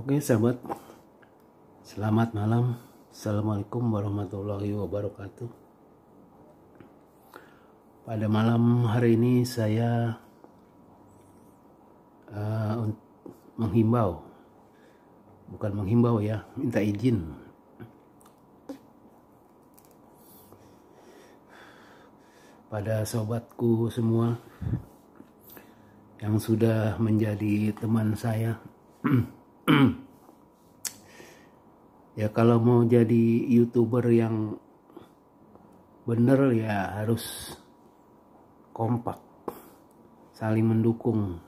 Oke sahabat, selamat malam. Assalamualaikum warahmatullahi wabarakatuh. Pada malam hari ini saya uh, menghimbau, bukan menghimbau ya, minta izin pada sobatku semua yang sudah menjadi teman saya ya kalau mau jadi youtuber yang bener ya harus kompak saling mendukung.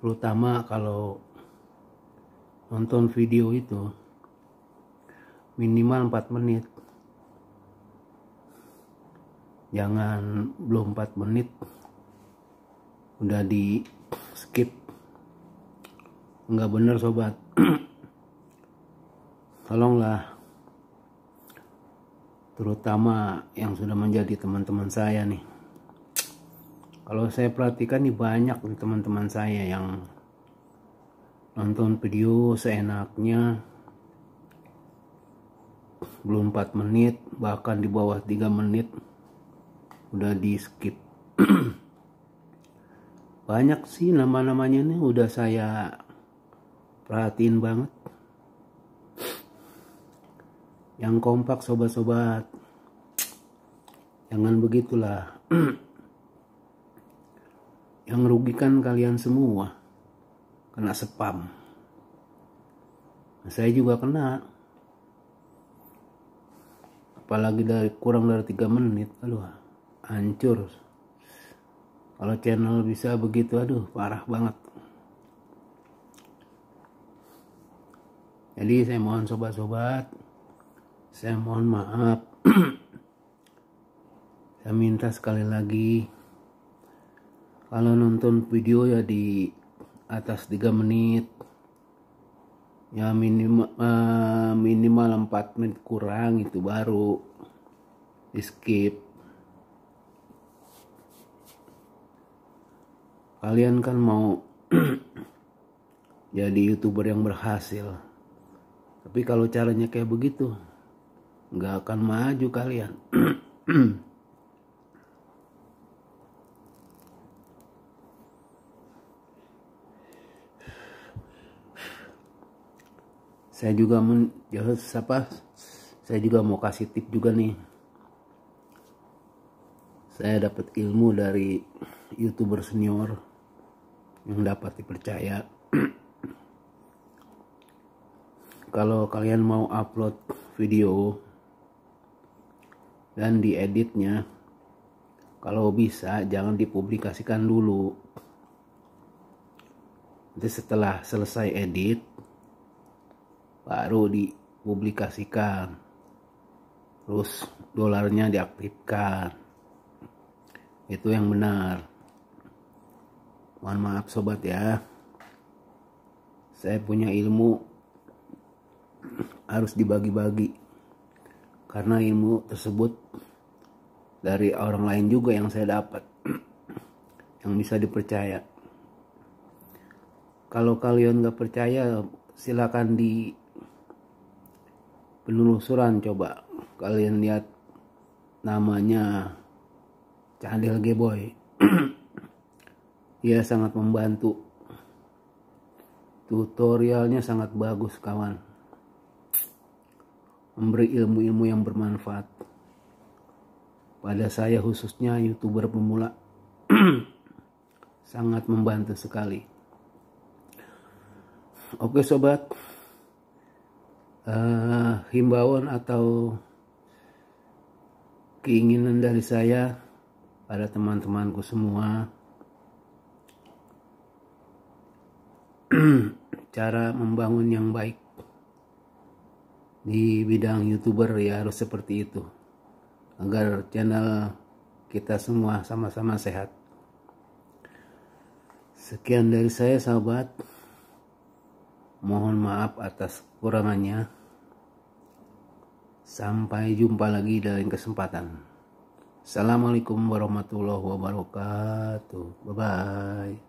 Terutama kalau nonton video itu minimal 4 menit. Jangan belum 4 menit udah di skip nggak bener sobat. Tolonglah. Terutama yang sudah menjadi teman-teman saya nih. Kalau saya perhatikan nih banyak nih teman-teman saya yang nonton video seenaknya. Belum 4 menit bahkan di bawah 3 menit udah di skip banyak sih nama-namanya nih udah saya perhatiin banget. Yang kompak sobat-sobat. Jangan begitulah. Yang merugikan kalian semua kena spam. Saya juga kena. Apalagi dari kurang dari tiga menit aduh hancur. Kalau channel bisa begitu aduh parah banget jadi saya mohon sobat-sobat saya mohon maaf. Saya minta sekali lagi kalau nonton video ya di atas 3 menit ya minimal uh, minimal 4 menit kurang itu baru di skip. Kalian kan mau jadi youtuber yang berhasil tapi kalau caranya kayak begitu nggak akan maju kalian. Saya juga men ya, siapa? Saya juga mau kasih tip juga nih. Saya dapat ilmu dari youtuber senior yang dapat dipercaya kalau kalian mau upload video dan dieditnya kalau bisa jangan dipublikasikan dulu. Nanti setelah selesai edit baru dipublikasikan. Terus dolarnya diaktifkan. Itu yang benar. Mohon maaf sobat ya. Saya punya ilmu harus dibagi-bagi. Karena ilmu tersebut dari orang lain juga yang saya dapat yang bisa dipercaya. Kalau kalian nggak percaya silakan di penelusuran. Coba kalian lihat namanya Cadel Geboy. Dia sangat membantu. Tutorialnya sangat bagus kawan memberi ilmu-ilmu yang bermanfaat. Pada saya khususnya youtuber pemula sangat membantu sekali. Oke sobat. Uh, himbauan atau keinginan dari saya pada teman-temanku semua cara membangun yang baik di bidang youtuber ya harus seperti itu. Agar channel kita semua sama-sama sehat. Sekian dari saya sahabat. Mohon maaf atas kurangannya. Sampai jumpa lagi dalam kesempatan. Assalamualaikum warahmatullahi wabarakatuh. Bye bye